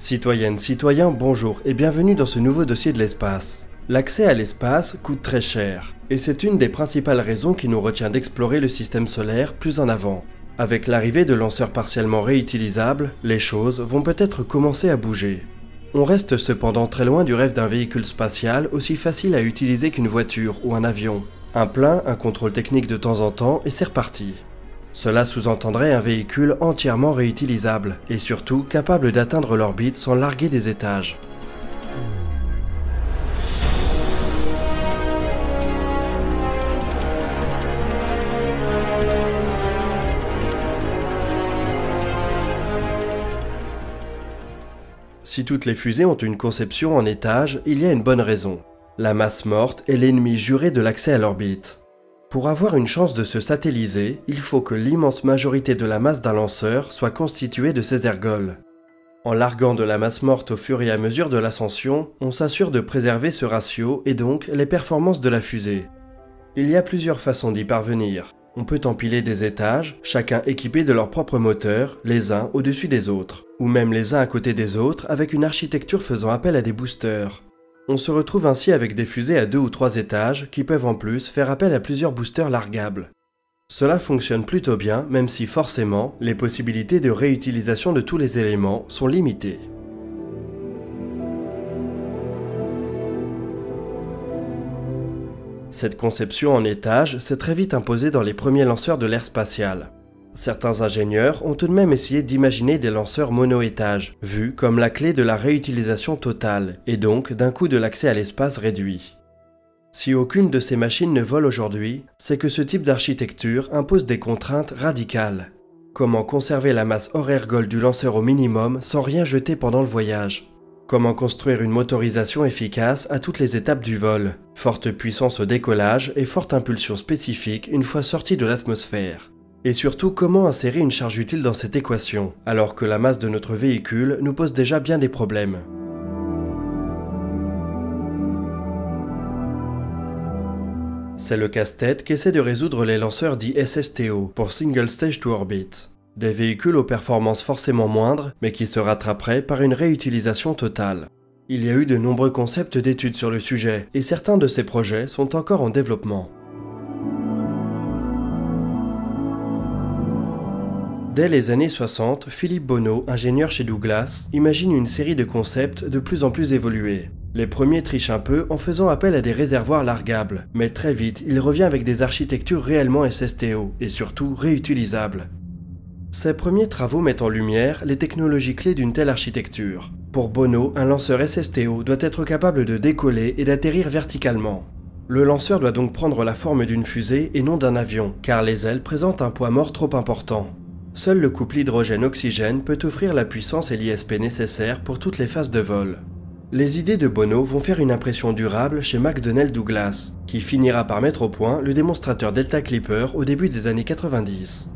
Citoyennes, citoyens, bonjour et bienvenue dans ce nouveau dossier de l'espace. L'accès à l'espace coûte très cher, et c'est une des principales raisons qui nous retient d'explorer le système solaire plus en avant. Avec l'arrivée de lanceurs partiellement réutilisables, les choses vont peut-être commencer à bouger. On reste cependant très loin du rêve d'un véhicule spatial aussi facile à utiliser qu'une voiture ou un avion. Un plein, un contrôle technique de temps en temps et c'est reparti. Cela sous-entendrait un véhicule entièrement réutilisable et surtout capable d'atteindre l'orbite sans larguer des étages. Si toutes les fusées ont une conception en étage, il y a une bonne raison. La masse morte est l'ennemi juré de l'accès à l'orbite. Pour avoir une chance de se satelliser, il faut que l'immense majorité de la masse d'un lanceur soit constituée de ces ergols. En larguant de la masse morte au fur et à mesure de l'ascension, on s'assure de préserver ce ratio et donc les performances de la fusée. Il y a plusieurs façons d'y parvenir. On peut empiler des étages, chacun équipé de leur propre moteur, les uns au-dessus des autres, ou même les uns à côté des autres avec une architecture faisant appel à des boosters. On se retrouve ainsi avec des fusées à deux ou trois étages qui peuvent en plus faire appel à plusieurs boosters largables. Cela fonctionne plutôt bien, même si forcément, les possibilités de réutilisation de tous les éléments sont limitées. Cette conception en étage s'est très vite imposée dans les premiers lanceurs de l'ère spatiale. Certains ingénieurs ont tout de même essayé d'imaginer des lanceurs mono-étages, vus comme la clé de la réutilisation totale, et donc d'un coût de l'accès à l'espace réduit. Si aucune de ces machines ne vole aujourd'hui, c'est que ce type d'architecture impose des contraintes radicales. Comment conserver la masse hors ergol du lanceur au minimum sans rien jeter pendant le voyage? Comment construire une motorisation efficace à toutes les étapes du vol? Forte puissance au décollage et forte impulsion spécifique une fois sorti de l'atmosphère. Et surtout, comment insérer une charge utile dans cette équation, alors que la masse de notre véhicule nous pose déjà bien des problèmes? C'est le casse-tête qu'essaient de résoudre les lanceurs dits SSTO pour Single Stage to Orbit. Des véhicules aux performances forcément moindres, mais qui se rattraperaient par une réutilisation totale. Il y a eu de nombreux concepts d'études sur le sujet, et certains de ces projets sont encore en développement. Dès les années 60, Philippe Bonneau, ingénieur chez Douglas, imagine une série de concepts de plus en plus évolués. Les premiers trichent un peu en faisant appel à des réservoirs largables, mais très vite, il revient avec des architectures réellement SSTO et surtout réutilisables. Ces premiers travaux mettent en lumière les technologies clés d'une telle architecture. Pour Bonneau, un lanceur SSTO doit être capable de décoller et d'atterrir verticalement. Le lanceur doit donc prendre la forme d'une fusée et non d'un avion, car les ailes présentent un poids mort trop important. Seul le couple hydrogène-oxygène peut offrir la puissance et l'ISP nécessaires pour toutes les phases de vol. Les idées de Bono vont faire une impression durable chez McDonnell Douglas, qui finira par mettre au point le démonstrateur Delta Clipper au début des années 90.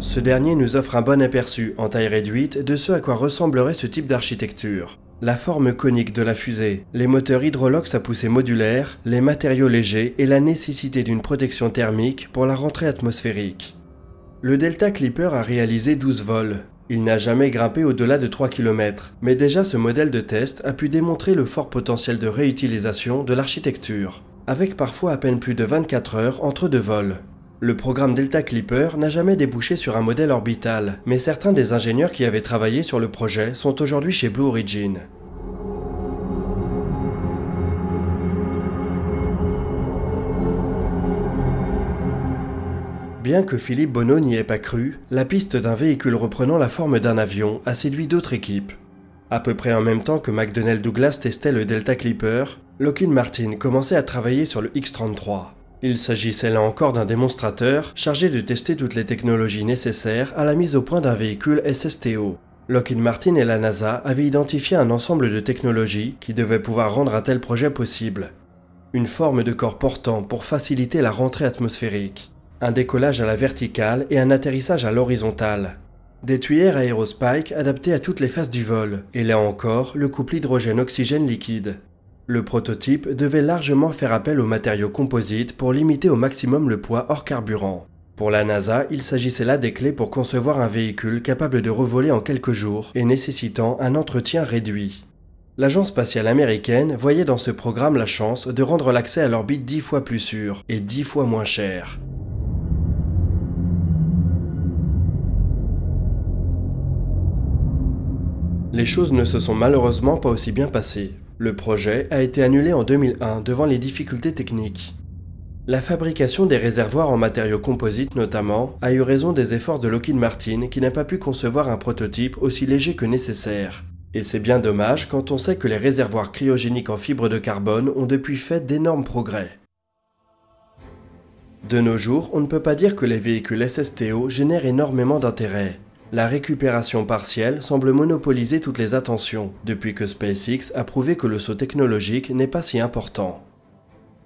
Ce dernier nous offre un bon aperçu, en taille réduite, de ce à quoi ressemblerait ce type d'architecture. La forme conique de la fusée, les moteurs hydrolox à poussée modulaire, les matériaux légers et la nécessité d'une protection thermique pour la rentrée atmosphérique. Le Delta Clipper a réalisé 12 vols. Il n'a jamais grimpé au-delà de 3 km, mais déjà ce modèle de test a pu démontrer le fort potentiel de réutilisation de l'architecture, avec parfois à peine plus de 24 heures entre deux vols. Le programme Delta Clipper n'a jamais débouché sur un modèle orbital, mais certains des ingénieurs qui avaient travaillé sur le projet sont aujourd'hui chez Blue Origin. Bien que Philippe Bonneau n'y ait pas cru, la piste d'un véhicule reprenant la forme d'un avion a séduit d'autres équipes. À peu près en même temps que McDonnell Douglas testait le Delta Clipper, Lockheed Martin commençait à travailler sur le X-33. Il s'agissait là encore d'un démonstrateur chargé de tester toutes les technologies nécessaires à la mise au point d'un véhicule SSTO. Lockheed Martin et la NASA avaient identifié un ensemble de technologies qui devaient pouvoir rendre un tel projet possible. Une forme de corps portant pour faciliter la rentrée atmosphérique, un décollage à la verticale et un atterrissage à l'horizontale, des tuyères aérospike adaptées à toutes les phases du vol, et là encore le couple hydrogène-oxygène liquide. Le prototype devait largement faire appel aux matériaux composites pour limiter au maximum le poids hors carburant. Pour la NASA, il s'agissait là des clés pour concevoir un véhicule capable de revoler en quelques jours et nécessitant un entretien réduit. L'agence spatiale américaine voyait dans ce programme la chance de rendre l'accès à l'orbite dix fois plus sûr et dix fois moins cher. Les choses ne se sont malheureusement pas aussi bien passées. Le projet a été annulé en 2001 devant les difficultés techniques. La fabrication des réservoirs en matériaux composites notamment a eu raison des efforts de Lockheed Martin qui n'a pas pu concevoir un prototype aussi léger que nécessaire. Et c'est bien dommage quand on sait que les réservoirs cryogéniques en fibre de carbone ont depuis fait d'énormes progrès. De nos jours, on ne peut pas dire que les véhicules SSTO génèrent énormément d'intérêt. La récupération partielle semble monopoliser toutes les attentions, depuis que SpaceX a prouvé que le saut technologique n'est pas si important.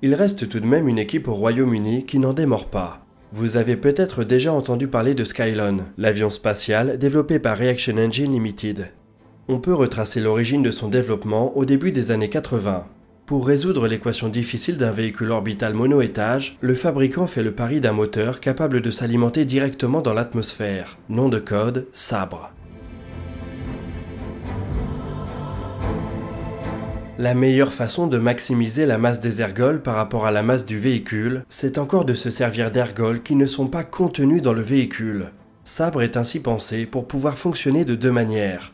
Il reste tout de même une équipe au Royaume-Uni qui n'en démord pas. Vous avez peut-être déjà entendu parler de Skylon, l'avion spatial développé par Reaction Engine Limited. On peut retracer l'origine de son développement au début des années 80. Pour résoudre l'équation difficile d'un véhicule orbital mono-étage, le fabricant fait le pari d'un moteur capable de s'alimenter directement dans l'atmosphère, nom de code Sabre. La meilleure façon de maximiser la masse des ergols par rapport à la masse du véhicule, c'est encore de se servir d'ergols qui ne sont pas contenus dans le véhicule. Sabre est ainsi pensé pour pouvoir fonctionner de deux manières.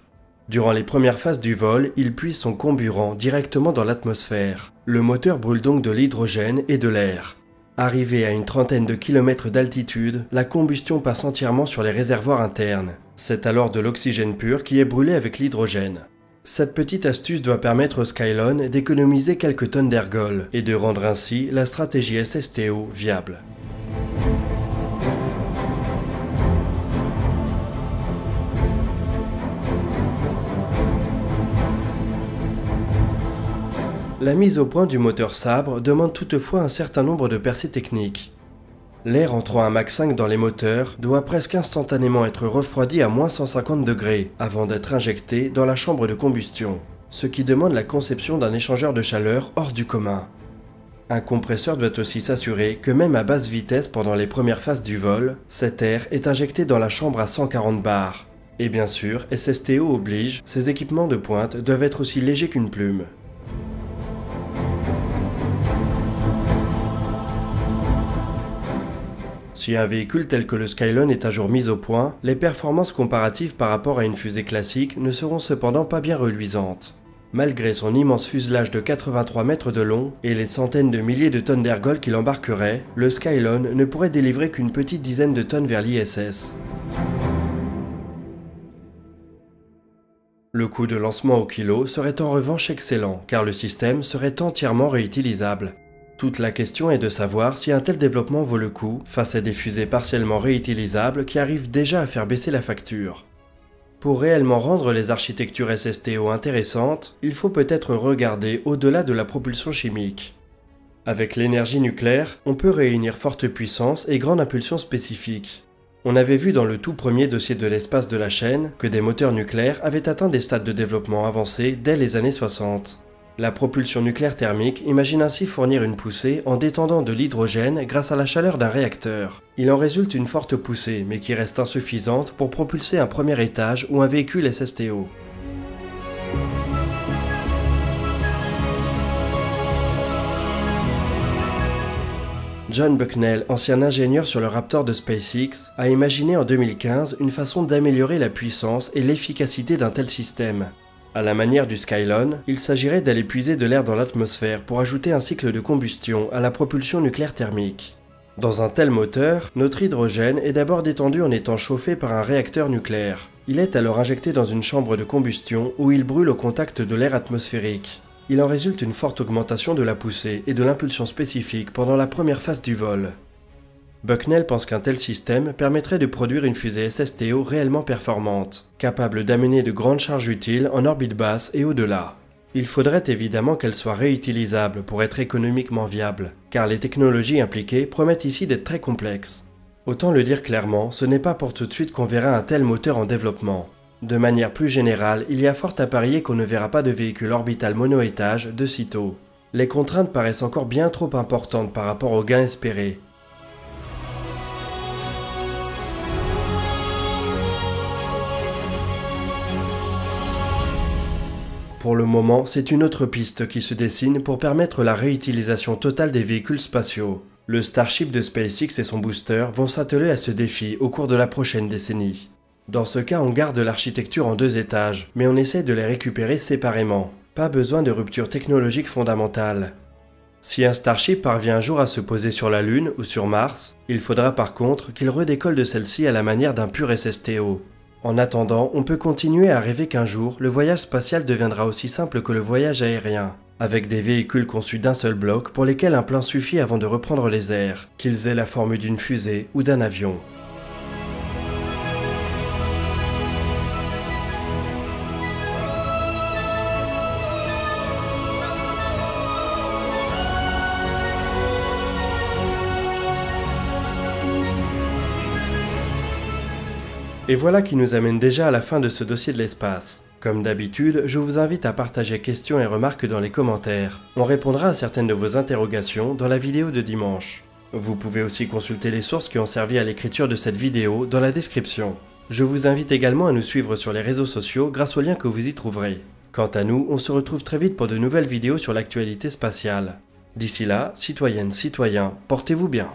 Durant les premières phases du vol, il puise son comburant directement dans l'atmosphère. Le moteur brûle donc de l'hydrogène et de l'air. Arrivé à une trentaine de kilomètres d'altitude, la combustion passe entièrement sur les réservoirs internes. C'est alors de l'oxygène pur qui est brûlé avec l'hydrogène. Cette petite astuce doit permettre au Skylon d'économiser quelques tonnes d'ergol et de rendre ainsi la stratégie SSTO viable. La mise au point du moteur sabre demande toutefois un certain nombre de percées techniques. L'air entrant à Mach 5 dans les moteurs doit presque instantanément être refroidi à moins 150 degrés avant d'être injecté dans la chambre de combustion, ce qui demande la conception d'un échangeur de chaleur hors du commun. Un compresseur doit aussi s'assurer que même à basse vitesse pendant les premières phases du vol, cet air est injecté dans la chambre à 140 bars. Et bien sûr, SSTO oblige, ces équipements de pointe doivent être aussi légers qu'une plume. Si un véhicule tel que le Skylon est un jour mis au point, les performances comparatives par rapport à une fusée classique ne seront cependant pas bien reluisantes. Malgré son immense fuselage de 83 mètres de long et les centaines de milliers de tonnes d'ergol qu'il embarquerait, le Skylon ne pourrait délivrer qu'une petite dizaine de tonnes vers l'ISS. Le coût de lancement au kilo serait en revanche excellent, car le système serait entièrement réutilisable. Toute la question est de savoir si un tel développement vaut le coup face à des fusées partiellement réutilisables qui arrivent déjà à faire baisser la facture. Pour réellement rendre les architectures SSTO intéressantes, il faut peut-être regarder au-delà de la propulsion chimique. Avec l'énergie nucléaire, on peut réunir forte puissance et grande impulsion spécifique. On avait vu dans le tout premier dossier de l'espace de la chaîne que des moteurs nucléaires avaient atteint des stades de développement avancés dès les années 60. La propulsion nucléaire thermique imagine ainsi fournir une poussée en détendant de l'hydrogène grâce à la chaleur d'un réacteur. Il en résulte une forte poussée, mais qui reste insuffisante pour propulser un premier étage ou un véhicule SSTO. John Bucknell, ancien ingénieur sur le Raptor de SpaceX, a imaginé en 2015 une façon d'améliorer la puissance et l'efficacité d'un tel système. À la manière du Skylon, il s'agirait d'aller puiser de l'air dans l'atmosphère pour ajouter un cycle de combustion à la propulsion nucléaire thermique. Dans un tel moteur, notre hydrogène est d'abord détendu en étant chauffé par un réacteur nucléaire. Il est alors injecté dans une chambre de combustion où il brûle au contact de l'air atmosphérique. Il en résulte une forte augmentation de la poussée et de l'impulsion spécifique pendant la première phase du vol. Bucknell pense qu'un tel système permettrait de produire une fusée SSTO réellement performante, capable d'amener de grandes charges utiles en orbite basse et au-delà. Il faudrait évidemment qu'elle soit réutilisable pour être économiquement viable, car les technologies impliquées promettent ici d'être très complexes. Autant le dire clairement, ce n'est pas pour tout de suite qu'on verra un tel moteur en développement. De manière plus générale, il y a fort à parier qu'on ne verra pas de véhicule orbital mono-étage de sitôt. Les contraintes paraissent encore bien trop importantes par rapport aux gains espérés. Pour le moment, c'est une autre piste qui se dessine pour permettre la réutilisation totale des véhicules spatiaux. Le Starship de SpaceX et son booster vont s'atteler à ce défi au cours de la prochaine décennie. Dans ce cas, on garde l'architecture en deux étages, mais on essaie de les récupérer séparément. Pas besoin de rupture technologique fondamentale. Si un Starship parvient un jour à se poser sur la Lune ou sur Mars, il faudra par contre qu'il redécolle de celle-ci à la manière d'un pur SSTO. En attendant, on peut continuer à rêver qu'un jour, le voyage spatial deviendra aussi simple que le voyage aérien, avec des véhicules conçus d'un seul bloc pour lesquels un plein suffit avant de reprendre les airs, qu'ils aient la forme d'une fusée ou d'un avion. Et voilà qui nous amène déjà à la fin de ce dossier de l'espace. Comme d'habitude, je vous invite à partager questions et remarques dans les commentaires. On répondra à certaines de vos interrogations dans la vidéo de dimanche. Vous pouvez aussi consulter les sources qui ont servi à l'écriture de cette vidéo dans la description. Je vous invite également à nous suivre sur les réseaux sociaux grâce aux liens que vous y trouverez. Quant à nous, on se retrouve très vite pour de nouvelles vidéos sur l'actualité spatiale. D'ici là, citoyennes, citoyens, portez-vous bien.